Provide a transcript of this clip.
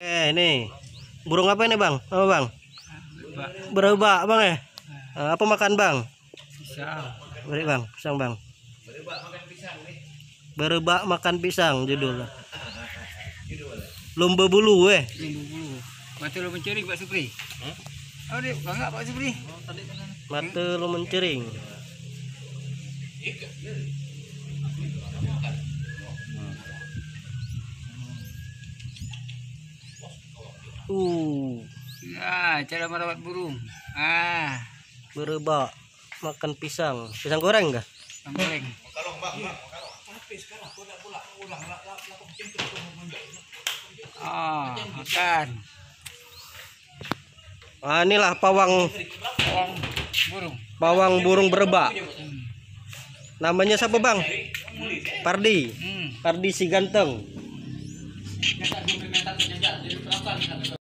Eh, ini. Burung apa ini, Bang? Apa, Bang? Berubah, Bang ya? Eh, apa makan, Bang? Pisang. Beri, Bang. Pisang, Bang. Berubah makan pisang judul. Lumba bulu, eh. Limbu bulu. Mata lu mencuri Pak Supri. Oh, dia bangga Pak Supri. Mata lu mencering. Uh, Ya, cara merawat burung. Ah, berubah makan pisang. Pisang goreng enggak? yang goreng. Ah, makan. Ah, inilah pawang Bawang burung. pawang burung berebak. Hmm. Namanya siapa, Bang? Pardi. Hmm. Pardi si ganteng.